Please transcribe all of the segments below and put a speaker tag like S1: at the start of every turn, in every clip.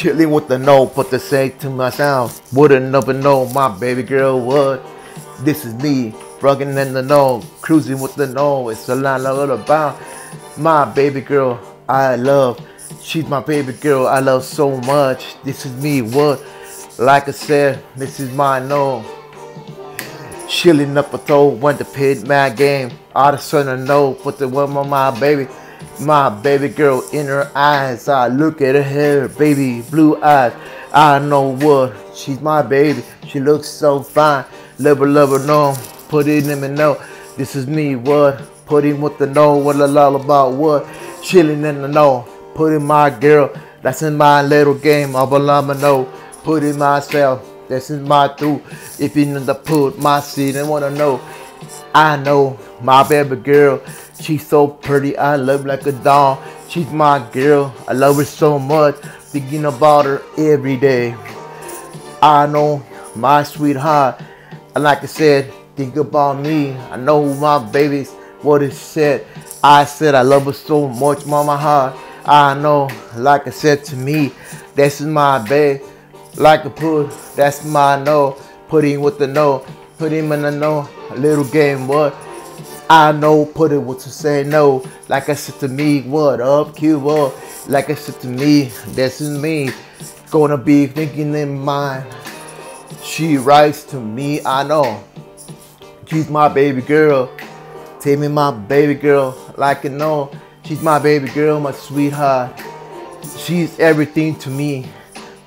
S1: Chilling with the no, but to say to myself, wouldn't never know my baby girl would. This is me, rocking in the no, cruising with the no. It's a lot all about my baby girl. I love. She's my baby girl. I love so much. This is me. What? Like I said, this is my no. Chilling up a toe, went to pit my game. All of a sudden, no, put the one on my baby. My baby girl in her eyes. I look at her hair, baby, blue eyes. I know what, she's my baby. She looks so fine. Love her, love her, no. Put it in me, know. This is me, what? Put in with the know, what a lot about what? Chilling in the know. Put in my girl, that's in my little game. I belong know. Put in myself, this is my truth. If you need to put my seed and wanna know, I know my baby girl. She's so pretty, I love like a doll. She's my girl, I love her so much. Thinking about her every day. I know my sweetheart. And like I said, think about me. I know my baby's what it said. I said I love her so much, mama heart. I know, like I said to me, this is my babe. Like a put, that's my no. Put him with the no. Put him in the no. A little game, what? I know, put it what to say no. Like I said to me, what up, Cuba? Like I said to me, this is me. Gonna be thinking in mind. She writes to me, I know. She's my baby girl. Take me my baby girl, like you know. She's my baby girl, my sweetheart. She's everything to me.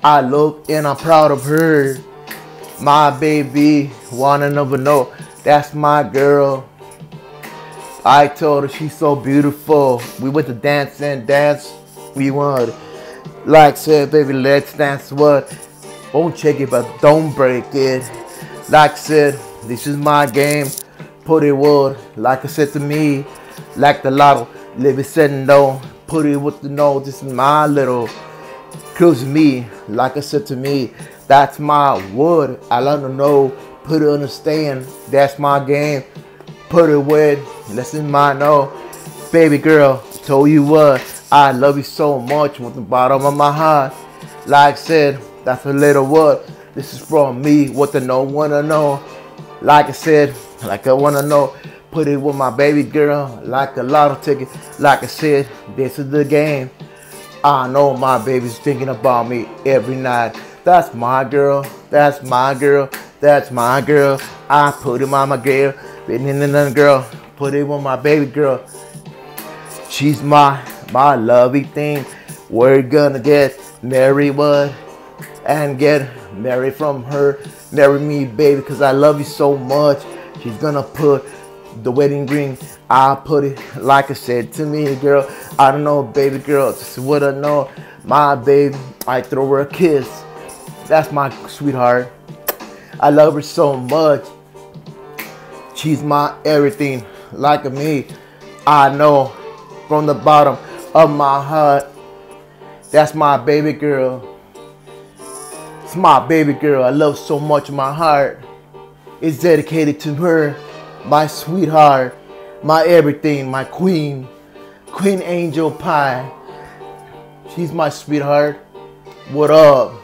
S1: I love and I'm proud of her. My baby, wanna never know. That's my girl. I told her she's so beautiful. We went to dance and dance. We went. Like said, baby, let's dance. What? Won't check it, but don't break it. Like said, this is my game. Put it wood. Like I said to me, like the lotto. Live it said no. Put it with the no. This is my little cruise me. Like I said to me, that's my wood. I let to know. Put it understand. That's my game. Put it with. Listen, my no. Baby girl, told you what. I love you so much with the bottom of my heart. Like I said, that's a little word. This is from me, what the no wanna know. Like I said, like I wanna know. Put it with my baby girl, like a lotto ticket. Like I said, this is the game. I know my baby's thinking about me every night. That's my girl, that's my girl, that's my girl. I put it on my girl, been in another girl, put it on my baby girl. She's my my lovey thing. We're gonna get married, what? And get married from her. Marry me, baby, because I love you so much. She's gonna put the wedding ring. I put it like I said to me, girl. I don't know, baby girl. Is what I know. My baby, I throw her a kiss. That's my sweetheart. I love her so much. She's my everything. Like me, I know from the bottom of my heart. That's my baby girl. It's my baby girl. I love so much. My heart is dedicated to her, my sweetheart, my everything, my queen, Queen Angel Pie. She's my sweetheart. What up?